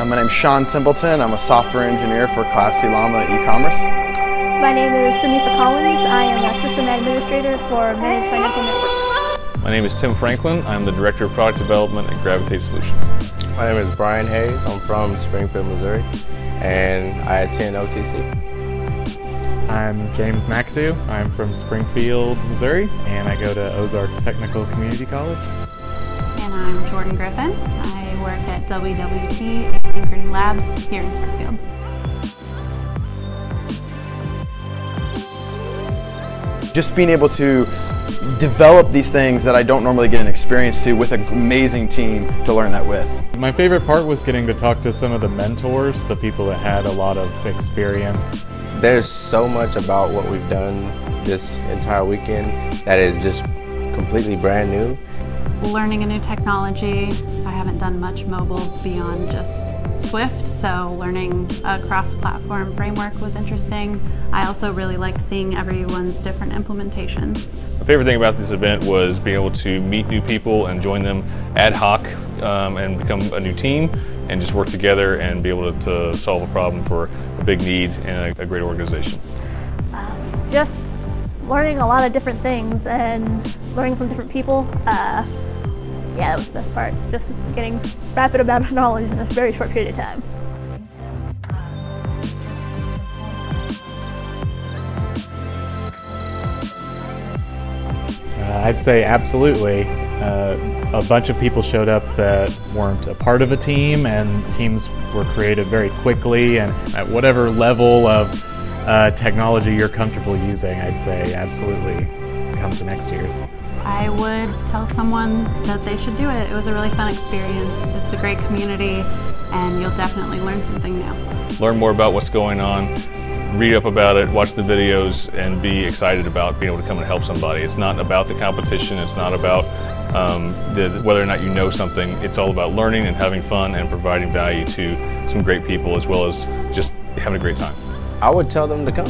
Uh, my name's Sean Templeton. I'm a software engineer for Classy Llama e-commerce. My name is Sunitha Collins. I am a system administrator for Managed Financial Networks. My name is Tim Franklin. I'm the Director of Product Development at Gravitate Solutions. My name is Brian Hayes. I'm from Springfield, Missouri, and I attend OTC. I'm James McAdoo. I'm from Springfield, Missouri, and I go to Ozarks Technical Community College. And I'm Jordan Griffin. I work at WWT Asynchrony Labs here in Springfield. Just being able to develop these things that I don't normally get an experience to with an amazing team to learn that with. My favorite part was getting to talk to some of the mentors, the people that had a lot of experience. There's so much about what we've done this entire weekend that is just completely brand new. Learning a new technology. I haven't done much mobile beyond just Swift, so learning a cross-platform framework was interesting. I also really liked seeing everyone's different implementations. My favorite thing about this event was being able to meet new people and join them ad hoc um, and become a new team and just work together and be able to, to solve a problem for a big need and a, a great organization. Um, just learning a lot of different things and learning from different people. Uh, yeah, that was the best part. Just getting rapid amount of knowledge in a very short period of time. Uh, I'd say absolutely. Uh, a bunch of people showed up that weren't a part of a team, and teams were created very quickly. And at whatever level of uh, technology you're comfortable using, I'd say absolutely come to next year's. I would tell someone that they should do it. It was a really fun experience. It's a great community, and you'll definitely learn something new. Learn more about what's going on, read up about it, watch the videos, and be excited about being able to come and help somebody. It's not about the competition, it's not about um, the, whether or not you know something. It's all about learning and having fun and providing value to some great people as well as just having a great time. I would tell them to come.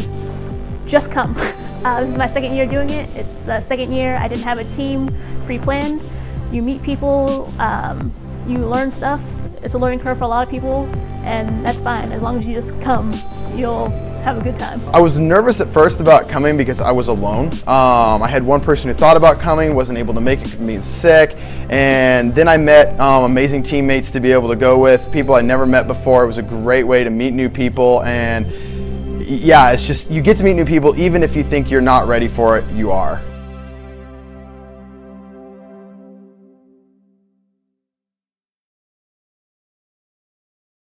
Just come. Uh, this is my second year doing it. It's the second year I didn't have a team pre-planned. You meet people, um, you learn stuff. It's a learning curve for a lot of people, and that's fine. As long as you just come, you'll have a good time. I was nervous at first about coming because I was alone. Um, I had one person who thought about coming, wasn't able to make it from being sick, and then I met um, amazing teammates to be able to go with, people I never met before. It was a great way to meet new people and yeah, it's just you get to meet new people even if you think you're not ready for it, you are.